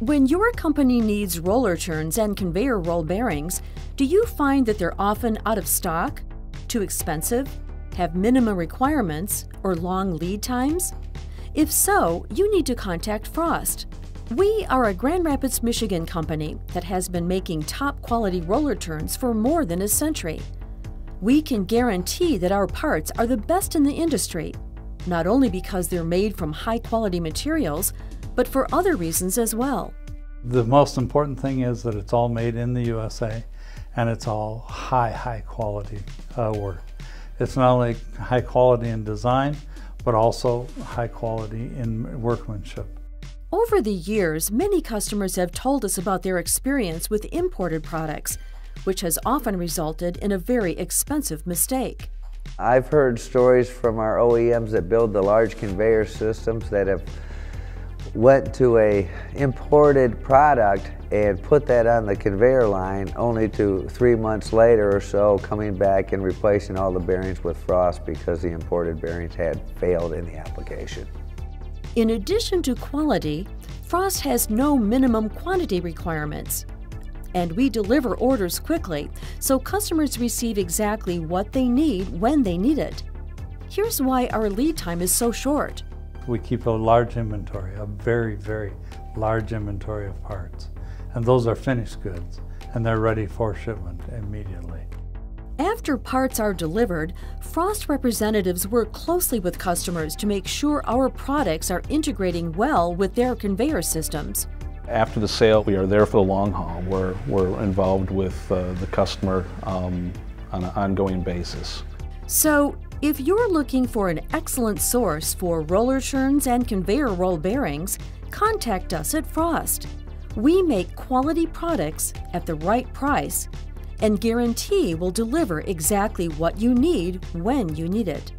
When your company needs roller turns and conveyor roll bearings, do you find that they're often out of stock, too expensive, have minimum requirements, or long lead times? If so, you need to contact Frost. We are a Grand Rapids, Michigan company that has been making top quality roller turns for more than a century. We can guarantee that our parts are the best in the industry, not only because they're made from high quality materials, but for other reasons as well. The most important thing is that it's all made in the USA and it's all high, high quality uh, work. It's not only high quality in design, but also high quality in workmanship. Over the years, many customers have told us about their experience with imported products, which has often resulted in a very expensive mistake. I've heard stories from our OEMs that build the large conveyor systems that have went to a imported product and put that on the conveyor line only to three months later or so coming back and replacing all the bearings with frost because the imported bearings had failed in the application. In addition to quality, Frost has no minimum quantity requirements. And we deliver orders quickly, so customers receive exactly what they need when they need it. Here's why our lead time is so short. We keep a large inventory, a very, very large inventory of parts. And those are finished goods, and they're ready for shipment immediately. After parts are delivered, Frost representatives work closely with customers to make sure our products are integrating well with their conveyor systems. After the sale, we are there for the long haul. We're, we're involved with uh, the customer um, on an ongoing basis. So, if you're looking for an excellent source for roller turns and conveyor roll bearings, contact us at Frost. We make quality products at the right price and guarantee we'll deliver exactly what you need when you need it.